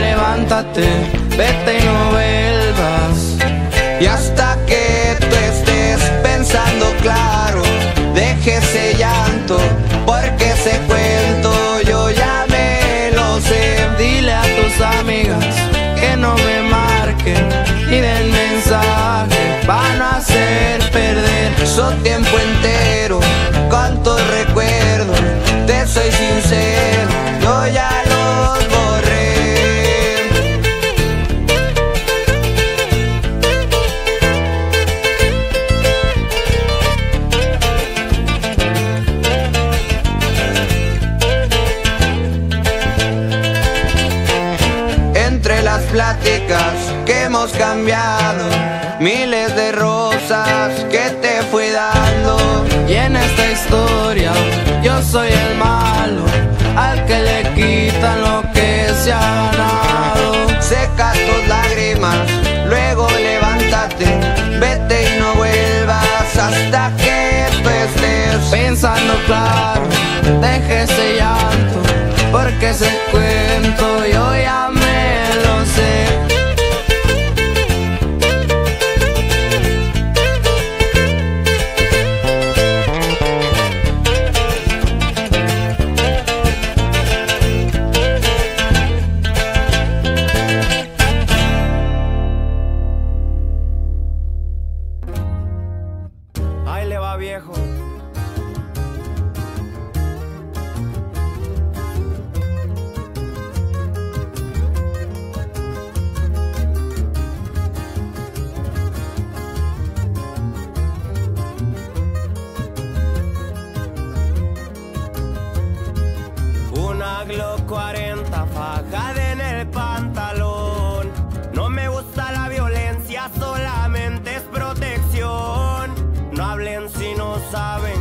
levántate, vete y no vuelvas. Y hasta que tú estés pensando claro, deje ese llanto, porque ese cuento yo ya me lo sé. Dile a tus amigas que no me marquen y den mensaje para no hacer perder su tiempo pláticas que hemos cambiado, miles de rosas que te fui dando. Y en esta historia yo soy el malo, al que le quitan lo que se ha ganado. Seca tus lágrimas, luego levántate, vete y no vuelvas hasta que tú estés pensando claro. Deje ese llanto, porque ese cuento yo ya Una Glock 40 fajada en el pantalón. No me gusta la violencia, solamente es protección. No hablen saben